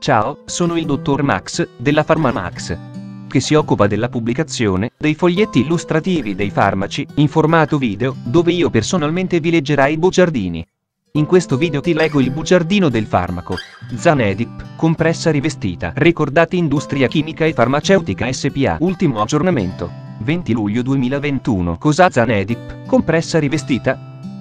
Ciao, sono il dottor Max, della PharmaMax, che si occupa della pubblicazione dei foglietti illustrativi dei farmaci, in formato video, dove io personalmente vi leggerai i bugiardini. In questo video ti leggo il bugiardino del farmaco. Zanedip, compressa rivestita. Ricordati Industria Chimica e Farmaceutica SPA. Ultimo aggiornamento. 20 luglio 2021. Cosa Zanedip, compressa rivestita?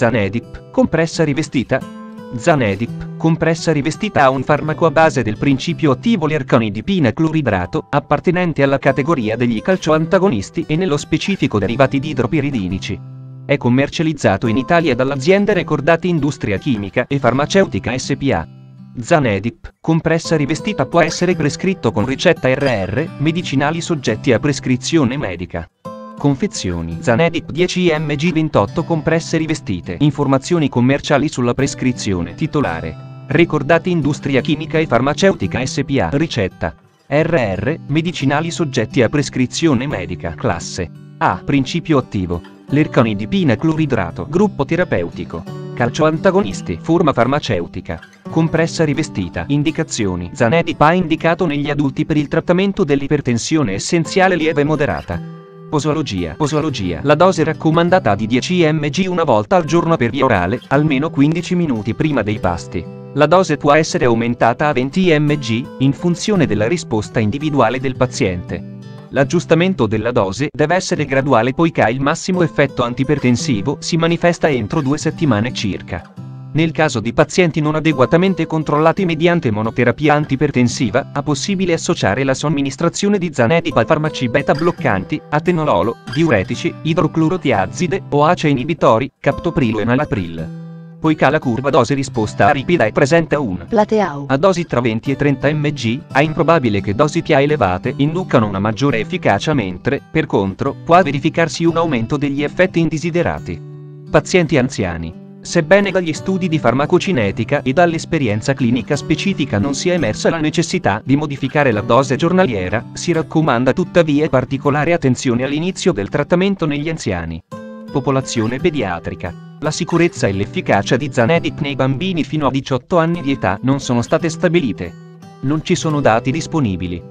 Zanedip, compressa rivestita? Zanedip, compressa rivestita ha un farmaco a base del principio attivo l'ercanidipina cloridrato, appartenente alla categoria degli calcioantagonisti e nello specifico derivati di idropiridinici. È commercializzato in Italia dall'azienda Recordati Industria Chimica e Farmaceutica SPA. Zanedip, compressa rivestita può essere prescritto con ricetta RR, medicinali soggetti a prescrizione medica. Confezioni Zanedip 10 mg 28 compresse rivestite. Informazioni commerciali sulla prescrizione. Titolare. Ricordati Industria Chimica e Farmaceutica SPA. Ricetta. RR, medicinali soggetti a prescrizione medica. Classe. A. Principio attivo. L'ercanidipina cloridrato. Gruppo terapeutico. Calcioantagonisti. Forma farmaceutica. Compressa rivestita. Indicazioni. Zanedip ha indicato negli adulti per il trattamento dell'ipertensione essenziale lieve e moderata. Posologia. Posologia. La dose raccomandata di 10 mg una volta al giorno per via orale, almeno 15 minuti prima dei pasti. La dose può essere aumentata a 20 mg, in funzione della risposta individuale del paziente. L'aggiustamento della dose deve essere graduale poiché il massimo effetto antipertensivo si manifesta entro due settimane circa. Nel caso di pazienti non adeguatamente controllati mediante monoterapia antipertensiva, è possibile associare la somministrazione di zanedip a farmaci beta bloccanti, atenololo, diuretici, idroclorotiazide o ACE inibitori, captoprilo e nalapril. Poiché la curva dose-risposta ripida è presente a 1 Plateau. a dosi tra 20 e 30 mg, è improbabile che dosi più elevate inducano una maggiore efficacia mentre, per contro, può verificarsi un aumento degli effetti indesiderati. Pazienti anziani. Sebbene dagli studi di farmacocinetica e dall'esperienza clinica specifica non sia emersa la necessità di modificare la dose giornaliera, si raccomanda tuttavia particolare attenzione all'inizio del trattamento negli anziani. Popolazione pediatrica. La sicurezza e l'efficacia di Zanedip nei bambini fino a 18 anni di età non sono state stabilite. Non ci sono dati disponibili.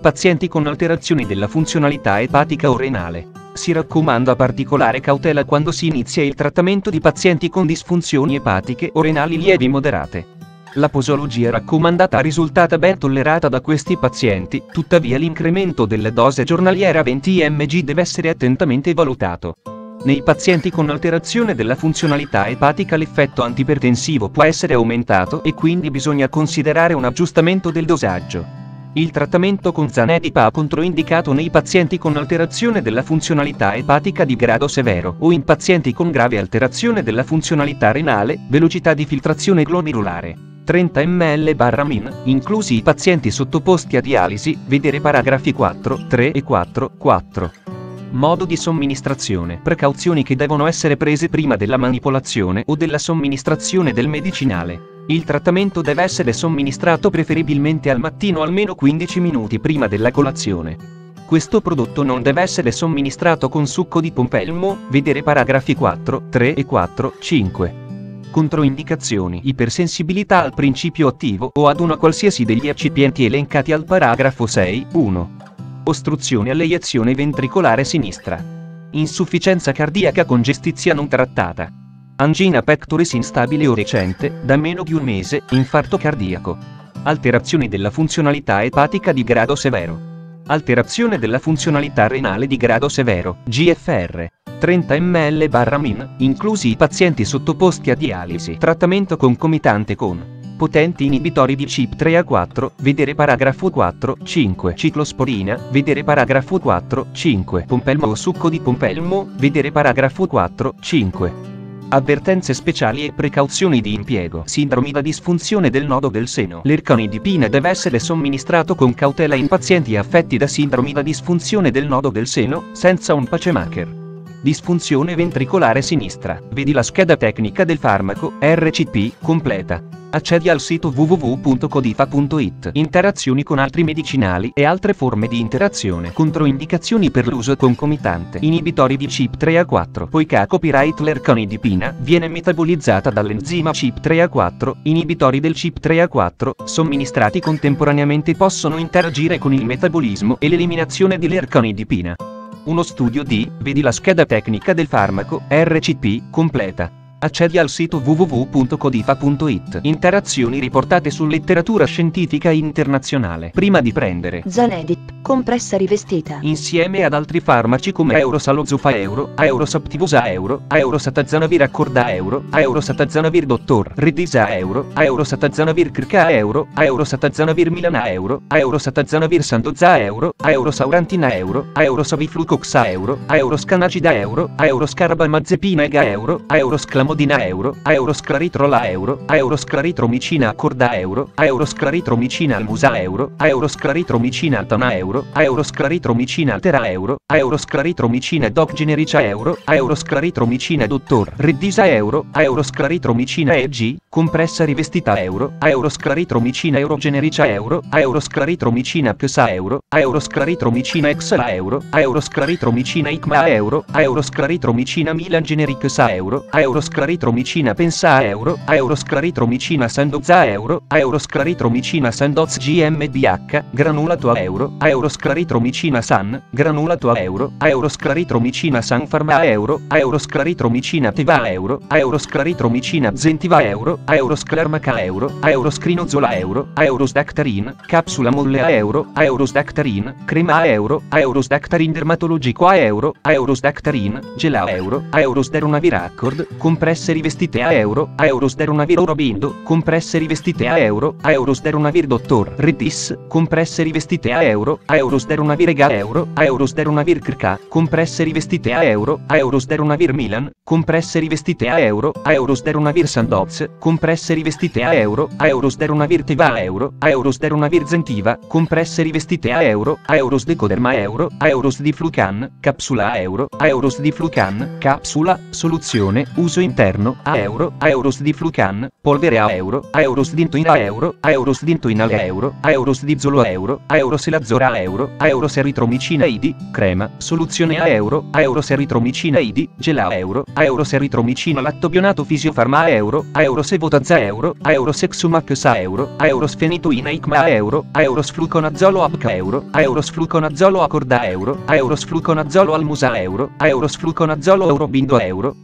Pazienti con alterazioni della funzionalità epatica o renale si raccomanda particolare cautela quando si inizia il trattamento di pazienti con disfunzioni epatiche o renali lievi moderate. La posologia raccomandata risultata ben tollerata da questi pazienti, tuttavia l'incremento della dose giornaliera 20 mg deve essere attentamente valutato. Nei pazienti con alterazione della funzionalità epatica l'effetto antipertensivo può essere aumentato e quindi bisogna considerare un aggiustamento del dosaggio. Il trattamento con zanedipa ha controindicato nei pazienti con alterazione della funzionalità epatica di grado severo o in pazienti con grave alterazione della funzionalità renale, velocità di filtrazione glomerulare. 30 ml barra min, inclusi i pazienti sottoposti a dialisi, vedere paragrafi 4, 3 e 4, 4. Modo di somministrazione. Precauzioni che devono essere prese prima della manipolazione o della somministrazione del medicinale. Il trattamento deve essere somministrato preferibilmente al mattino almeno 15 minuti prima della colazione. Questo prodotto non deve essere somministrato con succo di pompelmo, vedere paragrafi 4, 3 e 4, 5. Controindicazioni Ipersensibilità al principio attivo o ad una qualsiasi degli eccipienti elencati al paragrafo 6, 1. Ostruzione all'eiezione ventricolare sinistra. Insufficienza cardiaca con gestizia non trattata. Angina pectoris instabile o recente, da meno di un mese, infarto cardiaco. Alterazioni della funzionalità epatica di grado severo. Alterazione della funzionalità renale di grado severo, GFR. 30 ml barra min, inclusi i pazienti sottoposti a dialisi. Trattamento concomitante con potenti inibitori di CYP3A4, vedere paragrafo 4, 5. Ciclosporina, vedere paragrafo 4, 5. Pompelmo o succo di pompelmo, vedere paragrafo 4, 5 Avvertenze speciali e precauzioni di impiego. Sindromi da disfunzione del nodo del seno. L'erconidipina deve essere somministrato con cautela in pazienti affetti da sindromi da disfunzione del nodo del seno, senza un pacemaker. Disfunzione ventricolare sinistra. Vedi la scheda tecnica del farmaco, RCP, completa. Accedi al sito www.codifa.it. Interazioni con altri medicinali e altre forme di interazione. Controindicazioni per l'uso concomitante. Inibitori di CYP3A4. Poiché copyright l'erconidipina viene metabolizzata dall'enzima CYP3A4, inibitori del CYP3A4, somministrati contemporaneamente possono interagire con il metabolismo e l'eliminazione dell'erconidipina. Uno studio di, vedi la scheda tecnica del farmaco, RCP, completa. Accedi al sito www.codifa.it. Interazioni riportate su letteratura scientifica internazionale. Prima di prendere Zanedip, compressa rivestita. insieme ad altri farmaci come Eurosalozufa Euro, Eurosaptivusa Euro, Eurosatazanavir Accorda Euro, Eurosatazanavir Dottor Redisa Euro, Eurosatazanavir Kirka Euro, Eurosatazanavir Milana Euro, Eurosatazanavir Sandoza Euro, Eurosaurantina Euro, Eurosaviflucoxa Euro, Euroscanacida Euro, Ega Euro, Eurosclamodina Euro, Eurosclaritrola Euro, Eurosclaritromicina Accorda Euro, Eurosclaritromicina Almusa Euro, Eurosclaritromicina Altana Euro, Eurosclaritromicina Altera Euro, Eurosclaritromicina Doc Generica Euro, Eurosclaritromicina Dottor Redisa Euro, Eurosclaritromicina EG, compressa rivestita Euro, Eurosclaritromicina Eurogenerica Euro, Eurosclaritromicina Psa Euro, Eurosclaritromicina Exla Euro, Eurosclaritromicina Icma Euro, Eurosclaritromicina Milan Generica Euro, Eurosclaritromicina Pensa Euro, Eurosclaritromicina Sandoza Euro, Eurosclaritromicina Sandoz GmbH, granulato a Euro, Eurosclaritromicina San, granulato a Euro, Eurosclaritromicina San Pharma Euro, Eurosclaritromicina Teva Euro, Eurosclaritromicina Zentiva Euro, Eurosclermaca Euro, Euroscrinozola Euro, Eurosdactarin, capsula molle a Euro, Eurosdactarin, crema a Euro, Eurosdactarin dermatologico a Euro, Eurosdactarin, gela a Euro, Eurosderonavir Accord, compresse rivestite a Euro, Eurosderonavir Orobindo, compresse rivestite a Euro, Eurosderonavir Dottor Redis, compresse rivestite a Euro, Eurosderonavir Ega Euro, Eurosderonavir Krka, compresse rivestite a Euro, Eurosderonavir Milan, compresse rivestite a Euro, Eurosderonavir Sandoz, compresse rivestite a Euro, Eurosderonavir Teva Euro, Eurosderonavir Zentiva, compresse rivestite a Euro, Eurosdecoderma Euro, Eurosdiflucan, capsula a Euro, Eurosdiflucan, capsula, soluzione, uso interno, a Euro, Eurosdiflucan, polvere a Euro, a Euro, Eurosdintoin a Euro, Eurosdizolo a Euro, Euroselazora a Euro, Euroseritromicina ID, crema, soluzione a Euro, Euroseritromicina ID, gela a Euro, Euroseritromicina lattobionato fisiofarma a Euro, a Euro, Eurosexumax a Euro, Eurosfenitoina Icma a Euro, Eurosfluconazolo Abca Euro, Eurosfluconazolo Accorda Euro, Eurosfluconazolo Almusa Euro, Eurosfluconazolo Eurobindo Euro,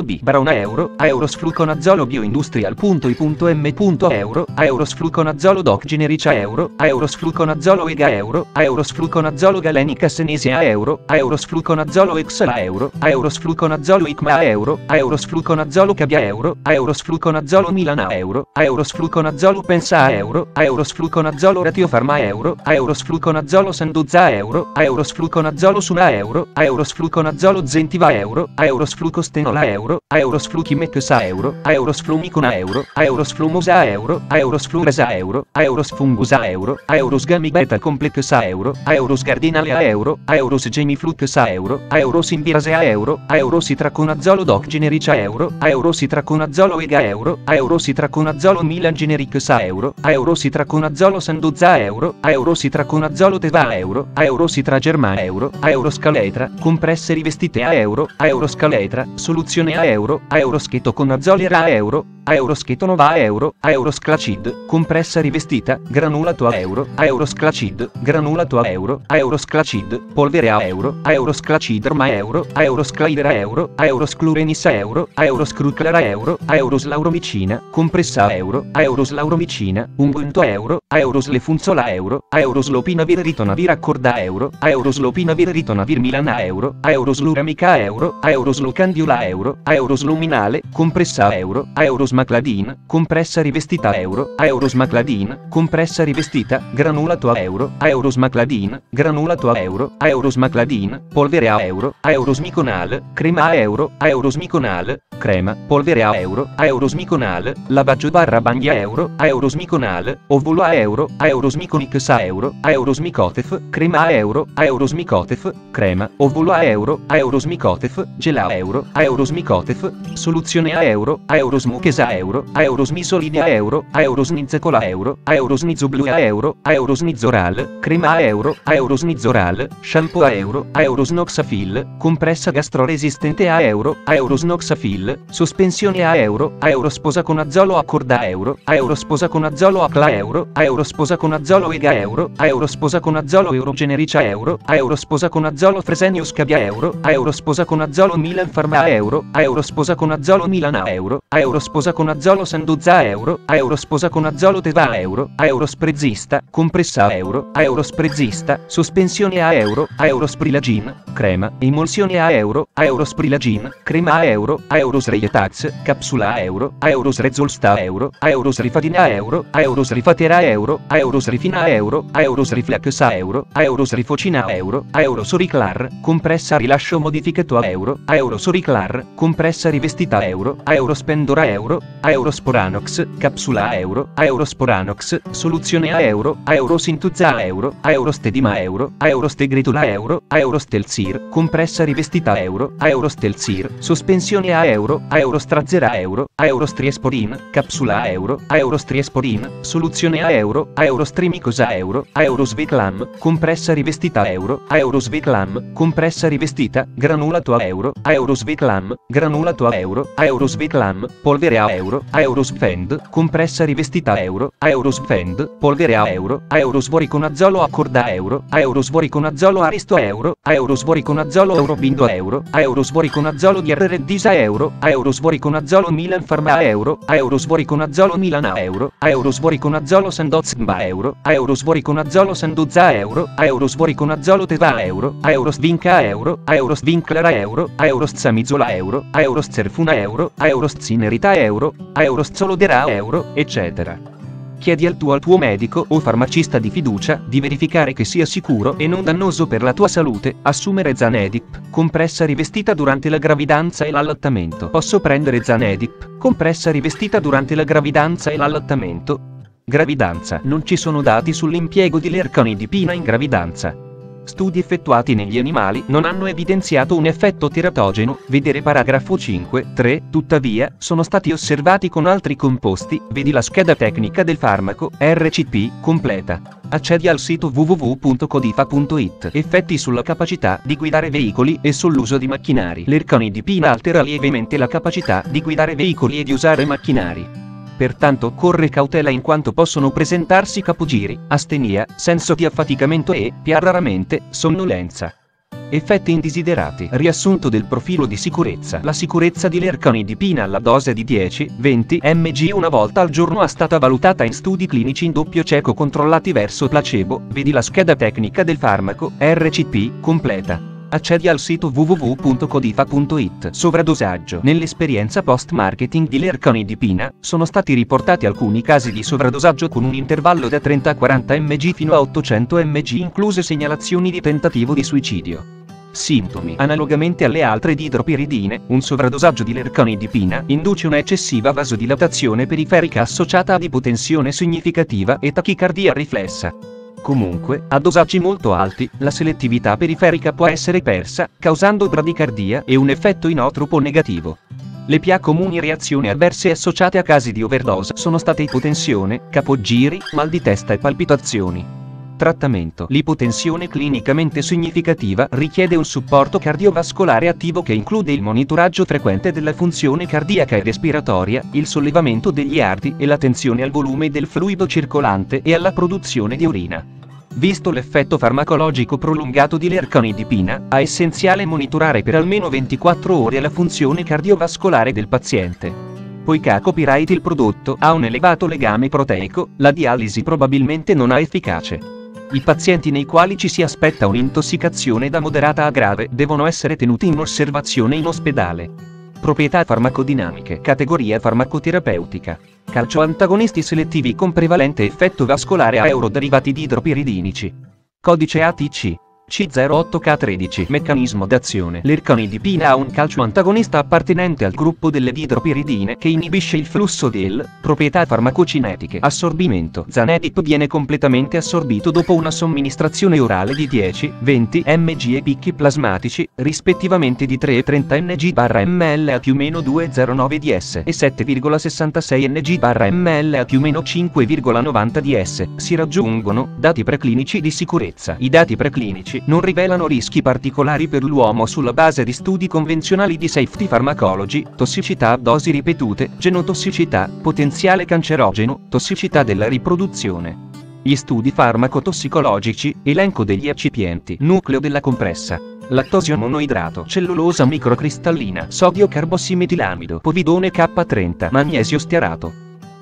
Eurosfluconazolo B Barona Euro, Eurosfluconazolo Bioindustrial.i.m. Euro, Eurosfluconazolo Doc Generica Euro, Eurosfluconazolo Ega Euro, Eurosfluconazolo Galenica Senesia Euro, Eurosfluconazolo Exla Euro, Eurosfluconazolo Icma Euro, Eurosfluconazolo Cabia Euro, Eurosfluconazolo Milana Euro, Eurosfluconazolo Pensa Euro, Eurosfluconazolo Ratiofarma Euro, Eurosfluconazolo Sandoza Euro, Eurosfluconazolo Suna Euro, Eurosfluconazolo Zentiva Euro, Eurosflucostenola Euro, Eurosfluchimexa Euro, Eurosflumicona Euro, Eurosflumosa Euro, Eurosfluresa Euro, Eurosfungusa Euro, Eurosgamibeta Complexa Euro, Eurosgardinalia Euro, Eurosgemifluxa Euro, Eurosinvirasea Euro, Eurositraconazolo Doc Generica Euro, Eurositraconazolo Ega Euro, Eurositraconazolo Milan Generixa Euro, Eurositraconazolo Sandoza Euro, Eurositraconazolo Teva Euro, Eurositragerma Euro, Euroscaletra, compresse rivestite a Euro, Euroscaletra, soluzione a Euro, Euroschetoconazole Ra Euro, Euroschetonova Euro, Eurosclacid, compressa rivestita, granulato a Euro, Eurosclacid, granulato a Euro, Eurosclacid, polvere a Euro, Eurosclaciderma Euro, Eurosclaidera Euro, Eurosclurenissa Euro, Euroscruclara Euro, Euroslauromicina, compressa a Euro, Euroslauromicina, unguento Euro, Euroslefunzola Euro, Euroslopinavir ritonavir accorda Euro, Euroslopinavir ritonavir milana Euro, Eurosluramica Euro, Euroslocandiula Euro, Eurosluminale, compressa a Euro, Eurosma Eurosmacladin, compressa rivestita euro, a Eurosmacladin, compressa rivestita, granulato a euro, a Eurosmacladin, granulato a euro, a Eurosmacladin, polvere a euro, a Eurosmiconal, crema a euro, a Eurosmiconal, crema, polvere a euro, a Eurosmiconal, lavaggio barra bagna euro, a Eurosmiconal, ovulo a euro, a Eurosmiconix a euro, a Eurosmicotef, crema a euro, a Eurosmicotef, crema, ovulo a euro, a Eurosmicotef, gela a euro, a Eurosmicotef, soluzione a euro, a Eurosmuches a euro, a Eurosmisolide a euro, a Eurosnizzecol a euro, a Eurosnizoblu a euro, a Eurosnizoral, crema a euro, a Eurosnizoral, shampoo a euro, a Eurosnoxafil, compressa gastroresistente a euro, a Eurosnoxafil, sospensione a euro, a Eurosposa con azolo a corda euro, a Eurosposa con azolo a cla euro, a Eurosposa con azolo ega euro, a Eurosposa con azolo eurogenericia euro, a Eurosposa con azolo fresenio scabia euro, a Eurosposa con azolo Milan Pharma euro, a Eurosposa con azolo Milan a euro, a Eurosposa con azolo Sanduzza euro, a Eurosposa con azolo Teva euro, a Eurosprezzista, compressa a euro, a Eurosprezzista, sospensione a euro, a Eurosprilagin, crema, emulsione a euro, a Eurosprilagin, crema a euro, a Eurosreietax, capsula a euro, a Eurosrezolsta a euro, a Eurosrifadina a euro, a Eurosrifatera a euro, a Eurosrifina a euro, a Eurosriflex a euro, a Eurosrifocina a euro, a Eurosoriclar, compressa rilascio modificato a euro, a Eurosoriclar, compressa rivestita a euro, a Eurospendora euro, a Eurosporanox, capsula a euro, a Eurosporanox, soluzione a euro, a Eurosintuzza a euro, a Eurostedima euro, a Eurostegritula euro, a Eurostelzir, compressa rivestita euro, a Eurostelzir, sospensione a euro, a Eurostrazzera euro, a Eurostriesporin, capsula a euro, a Eurostriesporin, soluzione a euro, a Eurostrimicosa euro, a Eurosvetlam, compressa rivestita euro, a Eurosvetlam, compressa rivestita, granulato a euro, a Eurosvetlam, granulato a euro, a Eurosvetlam, polvere a euro, a Eurosvend, compressa rivestita a euro, a Eurosvend, polvere a euro, a Eurosvoriconazolo a corda a euro, a Eurosvoriconazolo aristo a euro, a Eurosvoriconazolo Eurobindo a euro, a Eurosvoriconazolo DRRDIS a euro, a Eurosvoriconazolo Milan Pharma a euro, a Eurosvoriconazolo Milan a euro, a Eurosvoriconazolo Sandozba a euro, a Eurosvoriconazolo Sanduzza a euro, a Eurosvoriconazolo Teva a euro, a Eurosvinca a euro, a Eurosvincler a euro, a Eurostzamizola a euro, a Euroscerfuna a euro, a Euroszinerita euro, a Eurossolodera a euro, eccetera. Chiedi al tuo al tuo medico o farmacista di fiducia di verificare che sia sicuro e non dannoso per la tua salute assumere Zanedip, compressa rivestita durante la gravidanza e l'allattamento. Posso prendere Zanedip, compressa rivestita durante la gravidanza e l'allattamento? Gravidanza. Non ci sono dati sull'impiego di lercanidipina in gravidanza. Studi effettuati negli animali non hanno evidenziato un effetto teratogeno, vedere paragrafo 5, 3, tuttavia, sono stati osservati con altri composti, vedi la scheda tecnica del farmaco, RCP, completa. Accedi al sito www.codifa.it. Effetti sulla capacità di guidare veicoli e sull'uso di macchinari. L'ercanidipina altera lievemente la capacità di guidare veicoli e di usare macchinari pertanto occorre cautela in quanto possono presentarsi capogiri, astenia, senso di affaticamento e, più raramente, sonnolenza. Effetti indesiderati. Riassunto del profilo di sicurezza. La sicurezza di lercanidipina alla dose di 10-20 mg una volta al giorno è stata valutata in studi clinici in doppio cieco controllati verso placebo, vedi la scheda tecnica del farmaco, RCP, completa. Accedi al sito www.codifa.it. Sovradosaggio. Nell'esperienza post-marketing di Lercanidipina, sono stati riportati alcuni casi di sovradosaggio con un intervallo da 30 a 40 mg fino a 800 mg incluse segnalazioni di tentativo di suicidio. Sintomi. Analogamente alle altre didropiridine, un sovradosaggio di lercanidipina induce una eccessiva vasodilatazione periferica associata ad ipotensione significativa e tachicardia riflessa. Comunque, a dosaggi molto alti, la selettività periferica può essere persa, causando bradicardia e un effetto inotropo negativo. Le più comuni reazioni avverse associate a casi di overdose sono state ipotensione, capogiri, mal di testa e palpitazioni. Trattamento. L'ipotensione clinicamente significativa richiede un supporto cardiovascolare attivo che include il monitoraggio frequente della funzione cardiaca e respiratoria, il sollevamento degli arti e l'attenzione al volume del fluido circolante e alla produzione di urina. Visto l'effetto farmacologico prolungato di lercanidipina, è essenziale monitorare per almeno 24 ore la funzione cardiovascolare del paziente. Poiché copyright il prodotto ha un elevato legame proteico, la dialisi probabilmente non ha efficace. I pazienti nei quali ci si aspetta un'intossicazione da moderata a grave devono essere tenuti in osservazione in ospedale. Proprietà farmacodinamiche. Categoria farmacoterapeutica. Calcio antagonisti selettivi con prevalente effetto vascolare a euroderivati di idropiridinici. Codice ATC. C08K13 Meccanismo d'azione L'ercanidipina ha un calcio antagonista appartenente al gruppo delle didropiridine che inibisce il flusso del proprietà farmacocinetiche Assorbimento Zanedip viene completamente assorbito dopo una somministrazione orale di 10-20 mg e picchi plasmatici, rispettivamente di 3 e 30 ng ml a più meno 2,09 ds e 7,66 ng ml a più meno 5,90 ds. Si raggiungono dati preclinici di sicurezza. I dati preclinici non rivelano rischi particolari per l'uomo sulla base di studi convenzionali di safety pharmacology, tossicità a dosi ripetute, genotossicità, potenziale cancerogeno, tossicità della riproduzione. Gli studi farmacotossicologici, elenco degli eccipienti, nucleo della compressa, lattosio monoidrato, cellulosa microcristallina, sodio carbossimetilamido, povidone K30, magnesio stearato.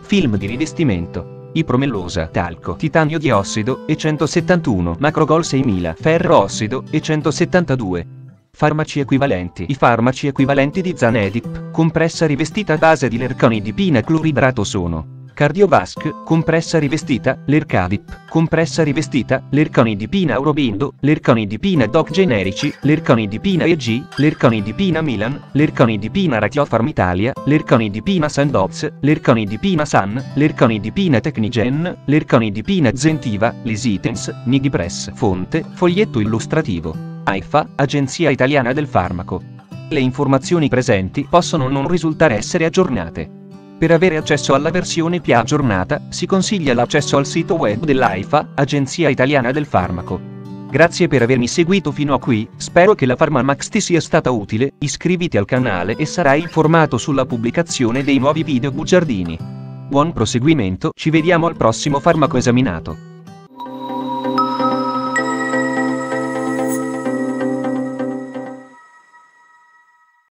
Film di rivestimento ipromellosa, talco, titanio diossido, e 171, macrogol 6000, ferro ossido, e 172. Farmaci equivalenti. I farmaci equivalenti di Zanedip, compressa rivestita a base di lercanidipina cloridrato sono Cardiovasc, compressa rivestita, l'Ercadip, compressa rivestita, l'Ercanidipina Aurobindo, l'Ercanidipina Doc Generici, l'Ercanidipina EG, l'Ercanidipina Milan, l'Ercanidipina Rachiofarm Italia, l'Ercanidipina Sandoz, l'Ercanidipina San, l'Ercanidipina Technigen, l'Ercanidipina Zentiva, Lisitens, Nigipress, fonte, foglietto illustrativo. AIFA, Agenzia Italiana del Farmaco. Le informazioni presenti possono non risultare essere aggiornate. Per avere accesso alla versione più aggiornata, si consiglia l'accesso al sito web dell'AIFA, Agenzia Italiana del Farmaco. Grazie per avermi seguito fino a qui, spero che la PharmaMax ti sia stata utile, iscriviti al canale e sarai informato sulla pubblicazione dei nuovi video bugiardini. Buon proseguimento, ci vediamo al prossimo farmaco esaminato.